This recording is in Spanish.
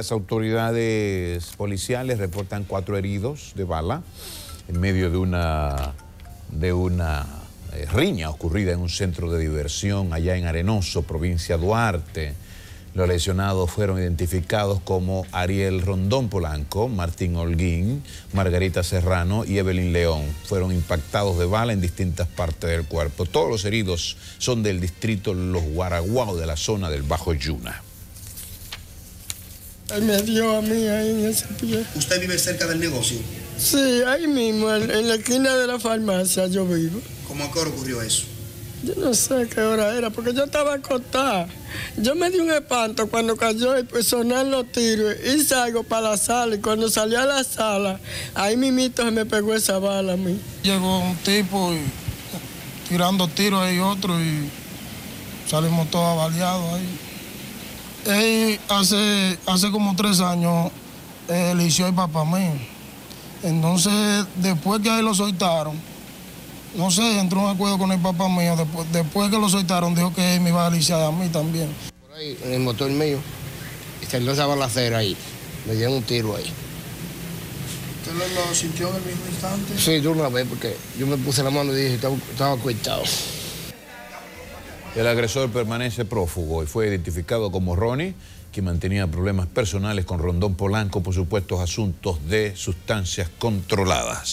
Las autoridades policiales reportan cuatro heridos de bala en medio de una, de una eh, riña ocurrida en un centro de diversión allá en Arenoso, provincia Duarte. Los lesionados fueron identificados como Ariel Rondón Polanco, Martín Holguín, Margarita Serrano y Evelyn León. Fueron impactados de bala en distintas partes del cuerpo. Todos los heridos son del distrito Los Guaraguao de la zona del Bajo Yuna. Me dio a mí ahí en ese pie. ¿Usted vive cerca del negocio? Sí, ahí mismo, en, en la esquina de la farmacia yo vivo. ¿Cómo a qué hora ocurrió eso? Yo no sé qué hora era, porque yo estaba acostada. Yo me di un espanto cuando cayó y pues sonaron los tiros y salgo para la sala y cuando salí a la sala, ahí mimito se me pegó esa bala a mí. Llegó un tipo y, tirando tiros ahí otro y salimos todos avaliados ahí. Él hace, hace como tres años eh, eligió el papá mío. Entonces, después que ahí lo soltaron, no sé, entró en acuerdo con el papá mío. Después, después que lo soltaron, dijo que él me iba a aliciar a mí también. Por ahí, en el motor mío, y salió esa balacera ahí. Me dieron un tiro ahí. ¿Usted lo, lo sintió en el mismo instante? Sí, de una vez, porque yo me puse la mano y dije, estaba, estaba. El agresor permanece prófugo y fue identificado como Ronnie, quien mantenía problemas personales con Rondón Polanco por supuestos asuntos de sustancias controladas.